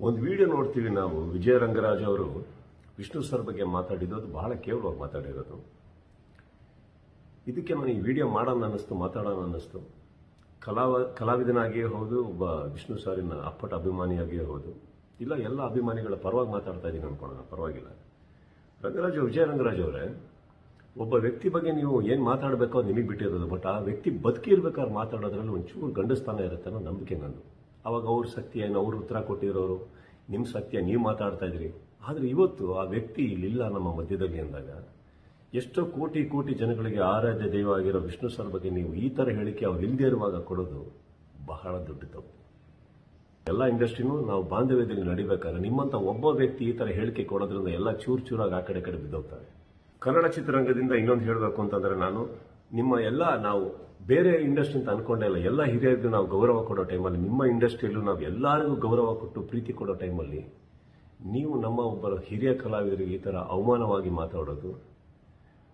ಒಂದು ವಿಡಿಯೋ ನೋಡ್ತೀವಿ ನಾವು, ವಿಜಯ ರಂಗರಾಜ್ ಅವರು. ವಿಷ್ಣು ಸರ್ ಬಗ್ಗೆ ಮಾತಾಡಿದ್ದು ಬಹಳ ಕೇವಲವಾಗಿ ಮಾತಾಡಿರೋದು. ಇದಕ್ಕೆ ನಾನು ಈ ವಿಡಿಯೋ ಮಾಡೋಣ ಅನ್ನಿಸ್ತು, ಮಾತಾಡೋಣ ಅನ್ನಿಸ್ತು. ಕಲಾವ ಕಲಾವಿದನಾಗಿಯೇ ಹೌದು, ಒಬ್ಬ ವಿಷ್ಣು ಸಾರಿನ ಅಪ್ಪಟ ಅಭಿಮಾನಿಯಾಗಿಯೇ ಹೌದು. ಇಲ್ಲ, ಎಲ್ಲ ಅಭಿಮಾನಿಗಳ ಪರವಾಗಿ ಮಾತಾಡ್ತಾ ಇದ್ದೀನಿ ಅನ್ಕೊಳ್ಳೋಣ ಪರವಾಗಿಲ್ಲ. ರಂಗರಾಜ್ ವಿಜಯ ರಂಗರಾಜ್ ಅವರೇ, ಒಬ್ಬ ವ್ಯಕ್ತಿ ಬಗ್ಗೆ ನೀವು ಏನು ಮಾತಾಡಬೇಕೋ ನಿಮಗೆ ಬಿಟ್ಟಿರೋದು, ಬಟ್ ಆ ವ್ಯಕ್ತಿ ಬದುಕಿರ್ಬೇಕಾದ್ರೆ ಮಾತಾಡೋದ್ರಲ್ಲಿ ಒಂಚೂರು ಗಂಡಸ್ಥಾನ ಇರುತ್ತೆ ಅನ್ನೋ ನಂಬಿಕೆ ನಂದು. ಅವಾಗ ಅವ್ರ ಸತ್ಯ ಅವ್ರು ಉತ್ತರ ಕೊಟ್ಟಿರೋರು ನಿಮ್ಮ ಸತ್ಯ ನೀವು ಮಾತಾಡ್ತಾ ಇದ್ರಿ. ಆದರೆ ಇವತ್ತು ಆ ವ್ಯಕ್ತಿ ಇಲ್ಲಿಲ್ಲ ನಮ್ಮ ಮಧ್ಯದಲ್ಲಿ ಅಂದಾಗ, ಎಷ್ಟೋ ಕೋಟಿ ಕೋಟಿ ಜನಗಳಿಗೆ ಆರಾಧ್ಯ ದೈವ ಆಗಿರೋ ವಿಷ್ಣು ಸರ್ ಬಗ್ಗೆ ನೀವು ಈ ಥರ ಹೇಳಿಕೆ ಅವ್ರು ಇಲ್ಲದೇ ಇರುವಾಗ ಕೊಡೋದು ಬಹಳ ದೊಡ್ಡ ತಪ್ಪು. ಎಲ್ಲ ಇಂಡಸ್ಟ್ರಿನೂ ನಾವು ಬಾಂಧವ್ಯದಲ್ಲಿ ನಡಿಬೇಕಾದ್ರೆ ನಿಮ್ಮಂತ ಒಬ್ಬ ವ್ಯಕ್ತಿ ಈ ತರ ಹೇಳಿಕೆ ಕೊಡೋದ್ರಿಂದ ಎಲ್ಲ ಚೂರು ಚೂರಾಗಿ ಆ ಕಡೆ ಕಡೆ ಬಿದ್ದೋಗ್ತಾರೆ. ಕನ್ನಡ ಚಿತ್ರರಂಗದಿಂದ ಇನ್ನೊಂದು ಹೇಳಬೇಕು ಅಂತಂದ್ರೆ ನಾನು, ನಿಮ್ಮ ಎಲ್ಲ ನಾವು ಬೇರೆ ಇಂಡಸ್ಟ್ರಿ ಅಂತ ಅನ್ಕೊಂಡೇ ಇಲ್ಲ. ಎಲ್ಲ ಹಿರಿಯರಿಗೆ ನಾವು ಗೌರವ ಕೊಡೋ ಟೈಮಲ್ಲಿ ನಿಮ್ಮ ಇಂಡಸ್ಟ್ರಿಯಲ್ಲೂ ನಾವು ಎಲ್ಲರಿಗೂ ಗೌರವ ಕೊಟ್ಟು ಪ್ರೀತಿ ಕೊಡೋ ಟೈಮಲ್ಲಿ ನೀವು ನಮ್ಮ ಒಬ್ಬರ ಹಿರಿಯ ಕಲಾವಿದರಿಗೆ ಈ ಥರ ಅವಮಾನವಾಗಿ ಮಾತಾಡೋದು,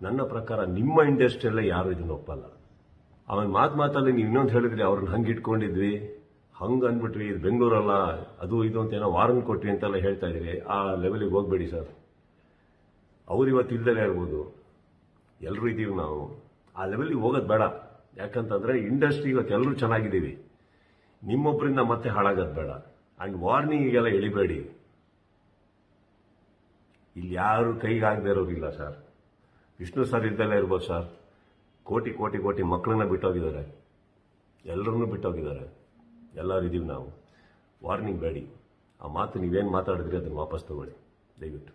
ನನ್ನ ಪ್ರಕಾರ ನಿಮ್ಮ ಇಂಡಸ್ಟ್ರಿಯಲ್ಲೇ ಯಾರು ಇದನ್ನ ಒಪ್ಪಲ್ಲ. ಅವನ ಮಾತು ಮಾತಲ್ಲಿ ನೀವು ಇನ್ನೊಂದು ಹೇಳಿದ್ರಿ, ಅವ್ರನ್ನ ಹಂಗೆ ಇಟ್ಕೊಂಡಿದ್ವಿ, ಹಂಗೆ ಅಂದ್ಬಿಟ್ರಿ, ಇದು ಬೆಂಗಳೂರಲ್ಲ, ಅದು ಇದು ಅಂತ ಏನೋ ವಾರನ್ ಕೊಟ್ವಿ ಅಂತೆಲ್ಲ ಹೇಳ್ತಾ ಇದ್ರಿ. ಆ ಲೆವೆಲಿಗೆ ಹೋಗ್ಬೇಡಿ ಸರ್. ಅವ್ರು ಇವತ್ತು ಇಲ್ದಲೇ ಇರ್ಬೋದು. ಎಲ್ಲರೂ ಇದ್ದೀವಿ ನಾವು. ಆ ಲೆವೆಲಿಗೆ ಹೋಗೋದು ಬೇಡ. ಯಾಕಂತಂದ್ರೆ ಇಂಡಸ್ಟ್ರಿ ಇವತ್ತು ಎಲ್ಲರೂ ಚೆನ್ನಾಗಿದ್ದೀವಿ. ನಿಮ್ಮೊಬ್ಬರಿಂದ ಮತ್ತೆ ಹಾಳಾಗೋದು ಬೇಡ. ಆ್ಯಂಡ್ ವಾರ್ನಿಂಗಿಗೆಲ್ಲ ಎಳಿಬೇಡಿ. ಇಲ್ಲಿ ಯಾರು ಕೈಗಾಗದೇ ಇರೋದಿಲ್ಲ ಸರ್ ವಿಷ್ಣು ಸರ್ ಇದ್ದಲ್ಲೇ ಇರ್ಬೋದು ಸರ್ ಕೋಟಿ ಕೋಟಿ ಕೋಟಿ ಮಕ್ಕಳನ್ನ ಬಿಟ್ಟೋಗಿದ್ದಾರೆ. ಎಲ್ಲರನ್ನೂ ಬಿಟ್ಟೋಗಿದ್ದಾರೆ. ಎಲ್ಲರೂ ಇದ್ದೀವಿ ನಾವು. ವಾರ್ನಿಂಗ್ ಬೇಡಿ. ಆ ಮಾತು ನೀವೇನು ಮಾತಾಡಿದ್ರಿ ಅದನ್ನು ವಾಪಸ್ ತಗೊಳ್ಳಿ. ದಯವಿಟ್ಟು.